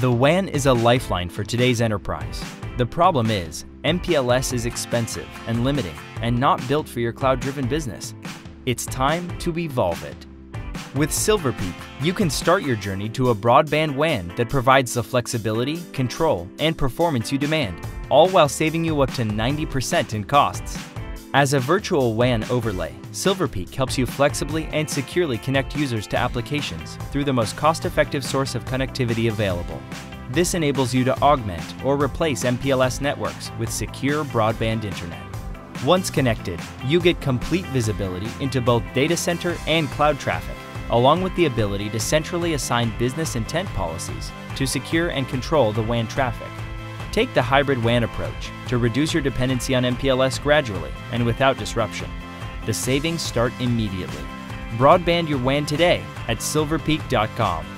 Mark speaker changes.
Speaker 1: The WAN is a lifeline for today's enterprise. The problem is, MPLS is expensive and limiting and not built for your cloud-driven business. It's time to evolve it. With Silver Peak, you can start your journey to a broadband WAN that provides the flexibility, control, and performance you demand, all while saving you up to 90% in costs. As a virtual WAN overlay, Silver Peak helps you flexibly and securely connect users to applications through the most cost-effective source of connectivity available. This enables you to augment or replace MPLS networks with secure broadband internet. Once connected, you get complete visibility into both data center and cloud traffic, along with the ability to centrally assign business intent policies to secure and control the WAN traffic. Take the hybrid WAN approach to reduce your dependency on MPLS gradually and without disruption. The savings start immediately. Broadband your WAN today at silverpeak.com.